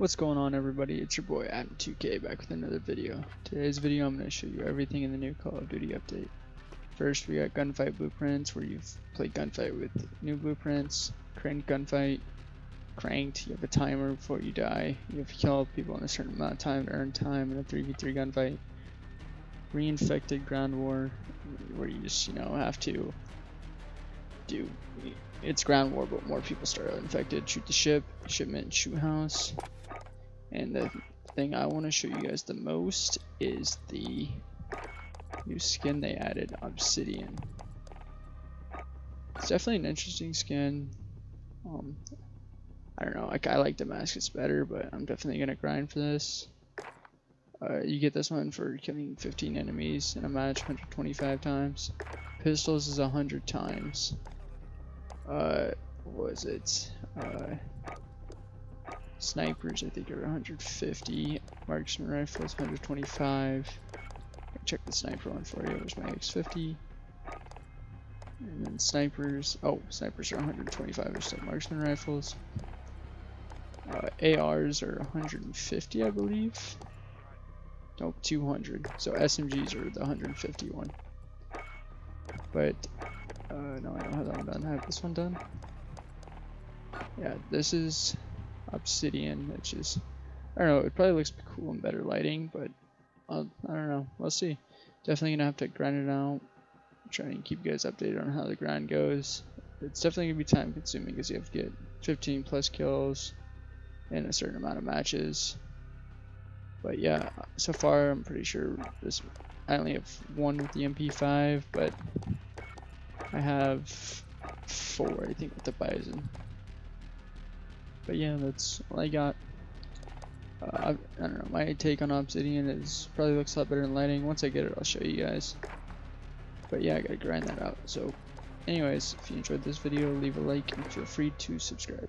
What's going on everybody, it's your boy Adam2K back with another video. Today's video I'm going to show you everything in the new Call of Duty update. First we got Gunfight Blueprints where you play Gunfight with new blueprints, cranked Gunfight, cranked, you have a timer before you die, you have to kill people in a certain amount of time to earn time in a 3v3 gunfight. Reinfected Ground War where you just, you know, have to do it's ground war but more people start out infected shoot the ship shipment shoot house and the thing I want to show you guys the most is the new skin they added, Obsidian. It's definitely an interesting skin. Um, I don't know, like I like Damascus better, but I'm definitely gonna grind for this. Uh, you get this one for killing 15 enemies in a match 125 times. Pistols is 100 times. Uh, what was it? Uh, Snipers, I think, are 150. Marksman rifles, 125. Check the sniper one for you. There's my AX-50. And then snipers. Oh, snipers are 125 or so. Marksman rifles. Uh, ARs are 150, I believe. Nope, 200. So SMGs are the 150 one. But, uh, no, I don't have that one done. I have this one done. Yeah, this is obsidian, which is, I don't know, it probably looks cool in better lighting, but I'll, I don't know, we'll see. Definitely gonna have to grind it out, try and keep you guys updated on how the grind goes. It's definitely gonna be time consuming because you have to get 15 plus kills in a certain amount of matches. But yeah, so far I'm pretty sure this, I only have one with the MP5, but I have four, I think, with the Bizon. But yeah, that's all I got. Uh, I, I, don't know, my take on Obsidian is probably looks a lot better than lighting. Once I get it, I'll show you guys. But yeah, I gotta grind that out. So anyways, if you enjoyed this video, leave a like and feel free to subscribe.